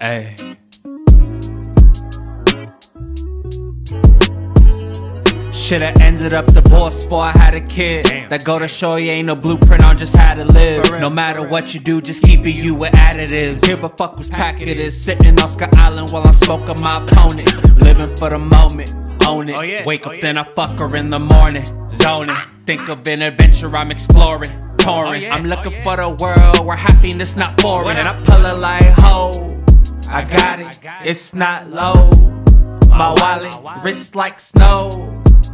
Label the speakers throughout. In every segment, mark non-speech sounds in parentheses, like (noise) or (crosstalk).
Speaker 1: Hey. Shoulda ended up divorced before I had a kid.
Speaker 2: Damn.
Speaker 1: That go to show you ain't no blueprint on just how to live.
Speaker 2: Real,
Speaker 1: No matter what you do, just keep it you with additives. Give a fuck whose pack it is. Sitting on Sky Island while I'm smoking my opponent. (laughs) Living for the moment, own it.
Speaker 2: Oh, yeah.
Speaker 1: Wake oh, up,
Speaker 2: Oh, yeah.
Speaker 1: then I fuck her in the morning. Zoning. Think of an adventure I'm exploring. Touring.
Speaker 2: Oh, yeah.
Speaker 1: I'm looking
Speaker 2: Oh, yeah.
Speaker 1: for the world where happiness not oh,
Speaker 2: foreign.
Speaker 1: And I pull it like ho. I got it. It's not low. My wallet, wrist like snow.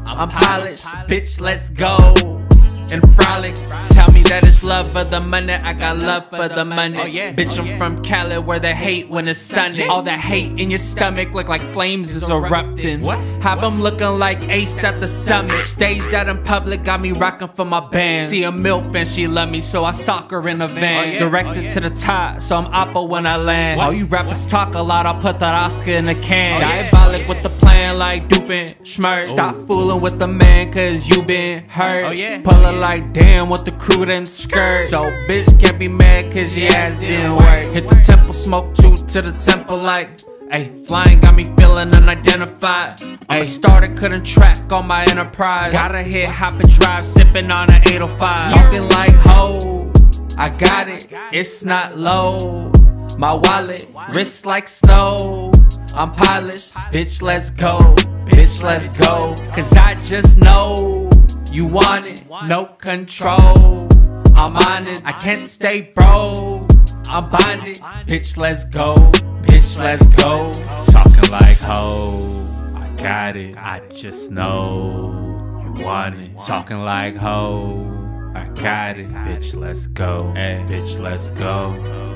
Speaker 1: I'm polished, bitch, let's go. And frolic, tell me that it's love for the money. I got love for the money.
Speaker 2: Oh, yeah.
Speaker 1: Bitch,
Speaker 2: Oh,
Speaker 1: I'm from Cali where they hate when it's sunny. All that hate in your stomach look like flames is erupting. Have them looking like Ace at the summit. Staged out in public, got me rocking for my band. See a MILF and she love me, so I sock her in a van.
Speaker 2: Oh.
Speaker 1: Directed
Speaker 2: Oh,
Speaker 1: to the top, so I'm Oppo when I land. All you rappers talk a lot, I'll put that Oscar in the can.
Speaker 2: Oh.
Speaker 1: Diabolic with the plan like Dupin Schmurd. Stop fooling with the man, cause you been hurt.
Speaker 2: Oh, yeah.
Speaker 1: Pull it like damn with the crew didn't skirt. So bitch can't be mad cause your ass didn't work. Hit the temple, smoke two to the temple like. Ay, flying got me feeling unidentified. I'm a starter, couldn't track on my enterprise. Gotta hit, hop and drive, sipping on an 805. Talking like ho, I got it, it's not low. My wallet, wrist like snow. I'm polished, bitch, let's go. Bitch, let's go. Cause I just know you want it, no control. I'm on it, I can't stay broke. I'm bonded, bitch, let's go. Bitch, let's go. Talking like ho, I got it, I just know you want it. Talking like ho, I got it, bitch, let's go. Hey, bitch, let's go.